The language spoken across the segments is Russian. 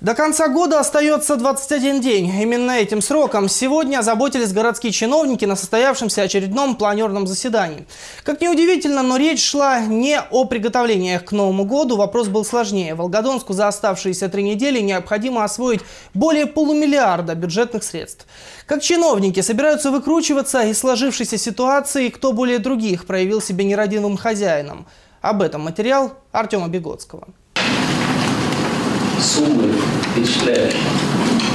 До конца года остается 21 день. Именно этим сроком сегодня озаботились городские чиновники на состоявшемся очередном планерном заседании. Как ни удивительно, но речь шла не о приготовлениях к Новому году. Вопрос был сложнее. Волгодонску за оставшиеся три недели необходимо освоить более полумиллиарда бюджетных средств. Как чиновники собираются выкручиваться из сложившейся ситуации, кто более других проявил себя нерадивым хозяином. Об этом материал Артема Бегодского. Суммы впечатляющие.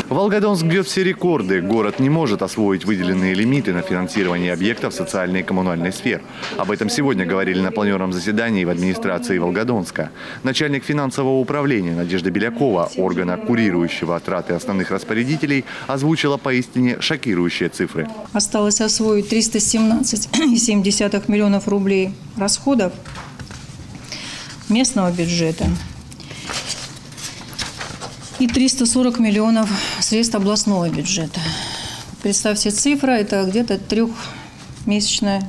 Волгодонск бьет все рекорды. Город не может освоить выделенные лимиты на финансирование объектов социальной и коммунальной сфер. Об этом сегодня говорили на планерном заседании в администрации Волгодонска. Начальник финансового управления Надежда Белякова, органа, курирующего траты основных распорядителей, озвучила поистине шокирующие цифры. Осталось освоить 317,7 миллионов рублей расходов местного бюджета и 340 миллионов средств областного бюджета. Представьте, цифра – это где-то трехмесячное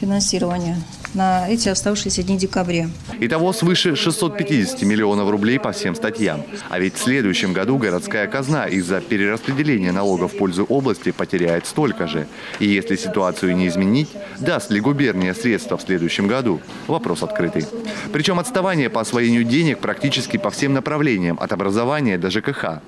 финансирование на эти оставшиеся дни декабря. Итого свыше 650 миллионов рублей по всем статьям. А ведь в следующем году городская казна из-за перераспределения налогов в пользу области потеряет столько же. И если ситуацию не изменить, даст ли губерния средства в следующем году? Вопрос открытый. Причем отставание по освоению денег практически по всем направлениям, от образования до ЖКХ.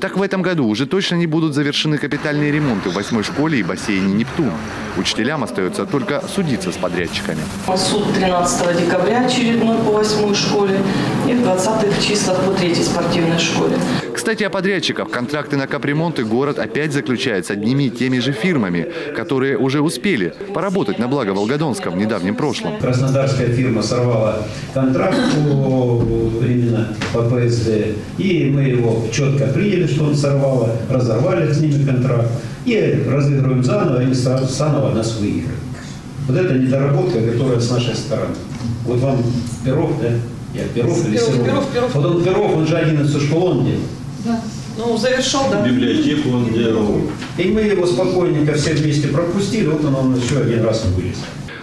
Так в этом году уже точно не будут завершены капитальные ремонты в восьмой школе и бассейне «Нептун». Учителям остается только судиться с подрядчиками. Суд 13 декабря очередной по восьмой школе и в 20-х числах по третьей спортивной школе. Кстати, о подрядчиках. Контракты на капремонт и город опять заключает с одними и теми же фирмами, которые уже успели поработать на благо Волгодонска в недавнем прошлом. Краснодарская фирма сорвала контракт по, именно по ПСД, и мы его четко приняли, что он сорвала, разорвали с ними контракт, и разыгрываем заново, и заново нас выиграли. Вот это недоработка, которая с нашей стороны. Вот вам Перов, да? Я Перов или Перов, Серов? Перов, Перов. Вот он Перов, он же 11 школ он делал. Ну, завершил, да. библиотеку он делал. И мы его спокойненько все вместе пропустили, вот он, он еще один раз вылез.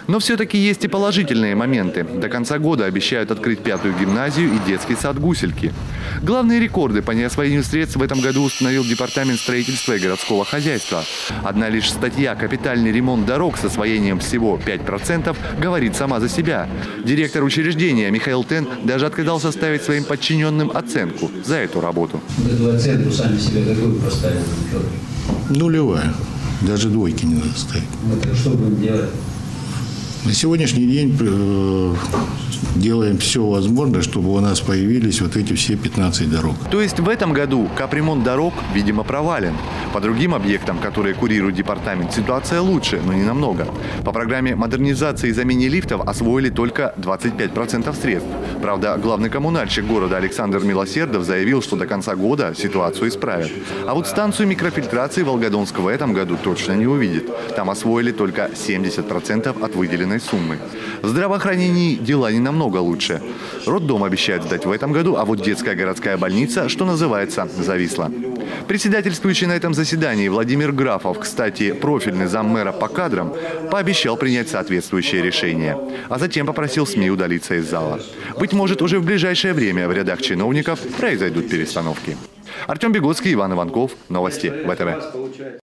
Но все-таки есть и положительные моменты. До конца года обещают открыть пятую гимназию и детский сад «Гусельки». Главные рекорды по неосвоению средств в этом году установил Департамент строительства и городского хозяйства. Одна лишь статья «Капитальный ремонт дорог» с освоением всего 5% говорит сама за себя. Директор учреждения Михаил Тен даже отказался ставить своим подчиненным оценку за эту работу. Вот эту оценку сами себе какую поставили? Нулевая. Даже двойки не надо ставить. Вот что будем делать? На сегодняшний день э, делаем все возможное, чтобы у нас появились вот эти все 15 дорог. То есть в этом году капремонт дорог, видимо, провален. По другим объектам, которые курирует департамент, ситуация лучше, но не намного. По программе модернизации и замене лифтов освоили только 25% средств. Правда, главный коммунальщик города Александр Милосердов заявил, что до конца года ситуацию исправят. А вот станцию микрофильтрации Волгодонска в этом году точно не увидит. Там освоили только 70% от выделенной суммы. В здравоохранении дела не намного лучше. Роддом обещают сдать в этом году, а вот детская городская больница, что называется, зависла. Председательствующий на этом заседании Владимир Графов, кстати, профильный заммэра по кадрам, пообещал принять соответствующее решение. А затем попросил СМИ удалиться из зала. Быть может, уже в ближайшее время в рядах чиновников произойдут перестановки. Артем Бегоцкий, Иван Иванков. Новости ВТВ.